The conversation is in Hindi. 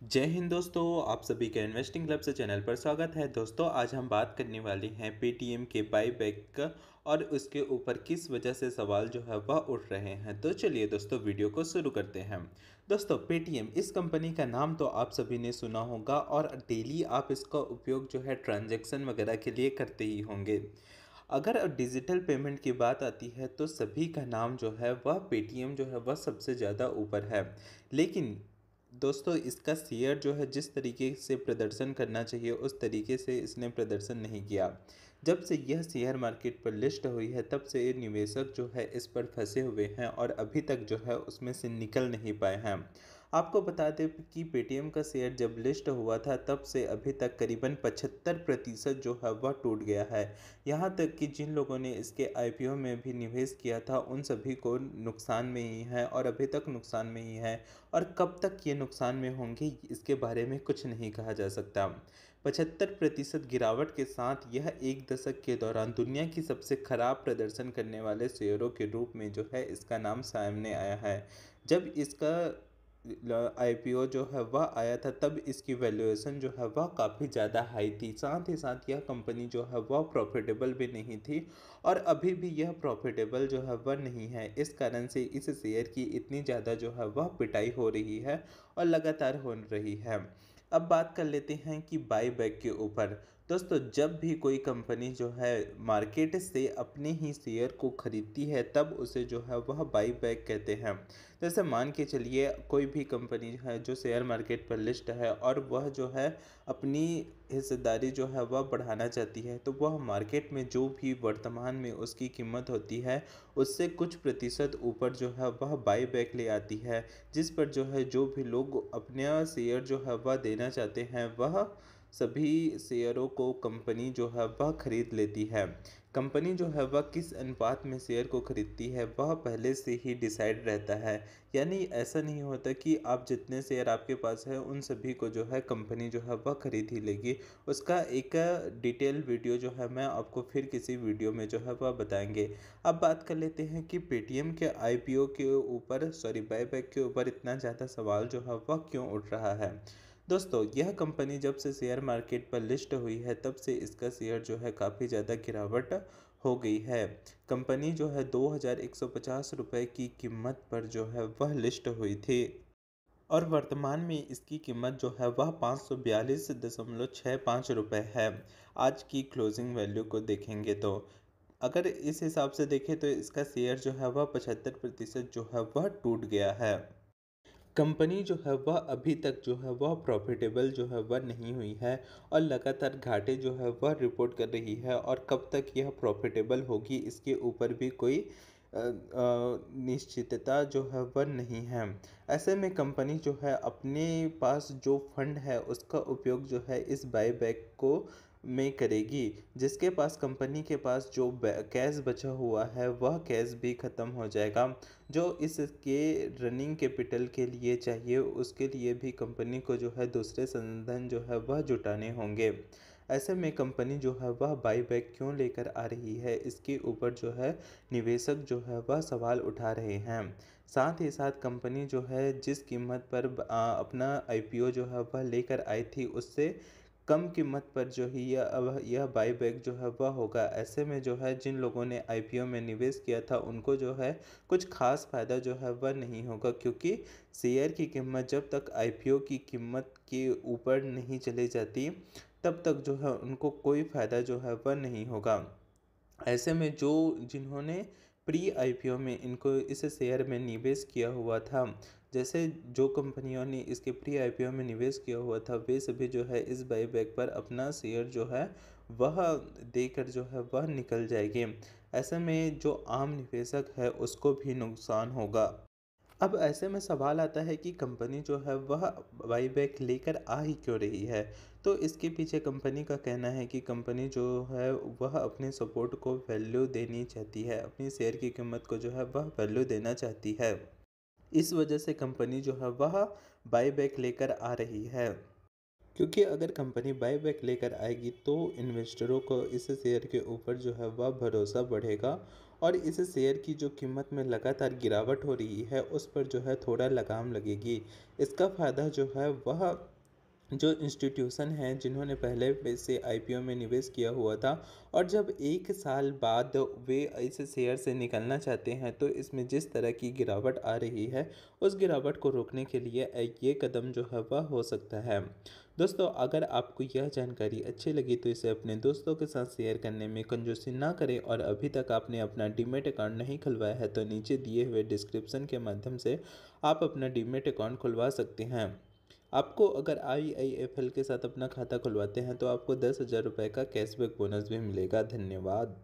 जय हिंद दोस्तों, आप सभी का इन्वेस्टिंग क्लब से चैनल पर स्वागत है। दोस्तों, आज हम बात करने वाले हैं पेटीएम के बाई बैक का और उसके ऊपर किस वजह से सवाल जो है वह उठ रहे हैं। तो चलिए दोस्तों वीडियो को शुरू करते हैं। दोस्तों पेटीएम इस कंपनी का नाम तो आप सभी ने सुना होगा और डेली आप इसका उपयोग जो है ट्रांजेक्शन वगैरह के लिए करते ही होंगे। अगर डिजिटल पेमेंट की बात आती है तो सभी का नाम जो है वह पेटीएम जो है वह सबसे ज़्यादा ऊपर है। लेकिन दोस्तों, इसका शेयर जो है, जिस तरीके से प्रदर्शन करना चाहिए, उस तरीके से इसने प्रदर्शन नहीं किया। जब से यह शेयर मार्केट पर लिस्ट हुई है, तब से ये निवेशक जो है, इस पर फंसे हुए हैं और अभी तक जो है, उसमें से निकल नहीं पाए हैं। आपको बता दें कि पेटीएम का शेयर जब लिस्ट हुआ था, तब से अभी तक करीबन पचहत्तर प्रतिशत जो है वह टूट गया है। यहाँ तक कि जिन लोगों ने इसके आईपीओ में भी निवेश किया था, उन सभी को नुकसान में ही है और अभी तक नुकसान में ही है। और कब तक ये नुकसान में होंगे, इसके बारे में कुछ नहीं कहा जा सकता। पचहत्तर प्रतिशत गिरावट के साथ यह एक दशक के दौरान दुनिया की सबसे खराब प्रदर्शन करने वाले शेयरों के रूप में जो है इसका नाम सामने आया है। जब इसका आईपीओ जो है, वह आया था, तब इसकी वैल्यूएशन जो है, वह काफ़ी ज़्यादा हाई थी। साथ ही साथ यह कंपनी जो है, वह प्रॉफिटेबल भी नहीं थी और अभी भी यह प्रॉफिटेबल जो है, वह नहीं है। इस कारण से इस शेयर की इतनी ज़्यादा जो है, वह पिटाई हो रही है और लगातार हो रही है। अब बात कर लेते हैं कि बाई के ऊपर। दोस्तों, जब भी कोई कंपनी जो है मार्केट से अपने ही शेयर को खरीदती है, तब उसे जो है वह बाई बैक कहते हैं। जैसे मान के चलिए, कोई भी कंपनी है, जो शेयर मार्केट पर लिस्ट है और वह जो है अपनी हिस्सेदारी जो है वह बढ़ाना चाहती है तो वह मार्केट में जो भी वर्तमान में उसकी कीमत होती है, उससे कुछ प्रतिशत ऊपर जो है वह बाई बैक ले आती है, जिस पर जो है जो भी लोग अपना शेयर जो है वह देना चाहते हैं, वह सभी शेयरों को कंपनी जो है वह खरीद लेती है। कंपनी जो है वह किस अनुपात में शेयर को खरीदती है, वह पहले से ही डिसाइड रहता है। यानी ऐसा नहीं होता कि आप जितने शेयर आपके पास है, उन सभी को जो है कंपनी जो है वह खरीद ही लेगी। उसका एक डिटेल वीडियो जो है मैं आपको फिर किसी वीडियो में जो है वह बताएँगे। अब बात कर लेते हैं कि पेटीएम के आईपीओ के ऊपर, सॉरी बाईबैक के ऊपर इतना ज़्यादा सवाल जो है वह क्यों उठ रहा है? दोस्तों, यह कंपनी जब से शेयर मार्केट पर लिस्ट हुई है, तब से इसका शेयर जो है काफ़ी ज़्यादा गिरावट हो गई है। कंपनी जो है दो हज़ार एक सौ पचास रुपये की कीमत पर जो है वह लिस्ट हुई थी। और वर्तमान में इसकी कीमत जो है वह पाँच सौ बयालीस दशमलव छः पाँच रुपये है। आज की क्लोजिंग वैल्यू को देखेंगे तो। अगर इस हिसाब से देखें तो इसका शेयर जो है वह पचहत्तर प्रतिशत जो है वह टूट गया है। कंपनी जो है वह अभी तक जो है वह प्रॉफिटेबल जो है वह नहीं हुई है और लगातार घाटे जो है वह रिपोर्ट कर रही है और कब तक यह प्रॉफिटेबल होगी इसके ऊपर भी कोई निश्चितता जो है वह नहीं है। ऐसे में कंपनी जो है अपने पास जो फंड है उसका उपयोग जो है इस बाईबैक को में करेगी। जिसके पास कंपनी के पास जो कैश बचा हुआ है, वह कैश भी ख़त्म हो जाएगा। जो इसके रनिंग कैपिटल के लिए चाहिए, उसके लिए भी कंपनी को जो है दूसरे संसाधन जो है वह जुटाने होंगे। ऐसे में कंपनी जो है वह बाई बैक क्यों लेकर आ रही है, इसके ऊपर जो है निवेशक जो है वह सवाल उठा रहे हैं। साथ ही साथ कंपनी जो है जिस कीमत पर अपना आईपीओ जो है वह लेकर आई थी, उससे कम कीमत पर जो ही यह अब यह बाईबैक जो है वह होगा। ऐसे में जो है जिन लोगों ने आईपीओ में निवेश किया था, उनको जो है कुछ खास फ़ायदा जो है वह नहीं होगा, क्योंकि शेयर की कीमत जब तक आईपीओ की कीमत के ऊपर नहीं चली जाती, तब तक जो है उनको कोई फ़ायदा जो है वह नहीं होगा। ऐसे में जो जिन्होंने प्री आईपीओ में इनको इस शेयर में निवेश किया हुआ था। जैसे जो कंपनियों ने इसके प्री आईपीओ में निवेश किया हुआ था, वे सभी जो है इस बाईबैक पर अपना शेयर जो है, वह देकर जो है वह निकल जाएगी। ऐसे में जो आम निवेशक है, उसको भी नुकसान होगा। अब ऐसे में सवाल आता है कि कंपनी जो है वह बाईबैक लेकर आ ही क्यों रही है? तो इसके पीछे कंपनी का कहना है कि कंपनी जो है वह अपने सपोर्ट को वैल्यू देनी चाहती है, अपनी शेयर की कीमत को जो है वह वैल्यू देना चाहती है। इस वजह से कंपनी जो है वह बाईबैक लेकर आ रही है। क्योंकि अगर कंपनी बायबैक लेकर आएगी तो इन्वेस्टरों को इस शेयर के ऊपर जो है वह भरोसा बढ़ेगा और इस शेयर की जो कीमत में लगातार गिरावट हो रही है, उस पर जो है थोड़ा लगाम लगेगी। इसका फ़ायदा जो है वह जो इंस्टीट्यूशन हैं, जिन्होंने पहले से आईपीओ में निवेश किया हुआ था, और जब एक साल बाद वे इस शेयर से निकलना चाहते हैं तो इसमें जिस तरह की गिरावट आ रही है, उस गिरावट को रोकने के लिए ये कदम जो है, वह हो सकता है। दोस्तों, अगर आपको यह जानकारी अच्छी लगी तो इसे अपने दोस्तों के साथ शेयर करने में कंजूसी ना करें, और अभी तक आपने अपना डीमेट अकाउंट नहीं खुलवाया है तो नीचे दिए हुए डिस्क्रिप्शन के माध्यम से आप अपना डीमेट अकाउंट खुलवा सकते हैं। आपको अगर आई आई एफ़ एल के साथ अपना खाता खुलवाते हैं तो आपको दस हज़ार रुपये का कैशबैक बोनस भी मिलेगा। धन्यवाद।